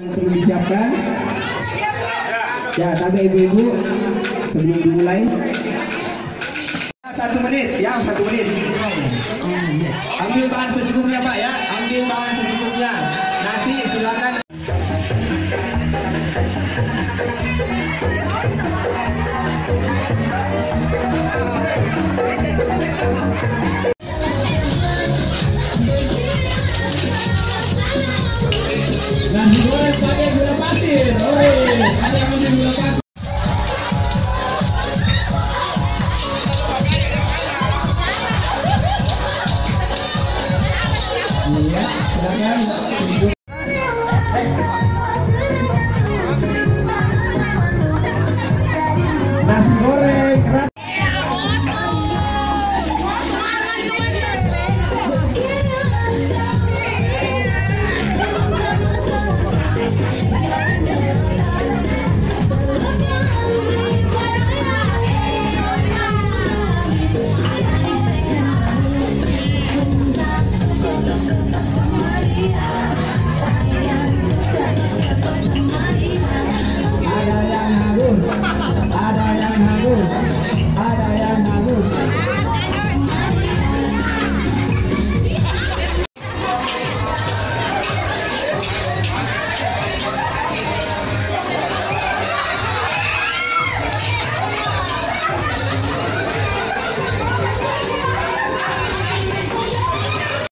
perlu disiapkan ya tanda ibu-ibu sebelum dimulai. Satu menit ya satu menit. Ambil bahan secukupnya pak ya. Ambil bahan secukupnya dan digoreng pakai gula pasir. Ore, ada. Iya.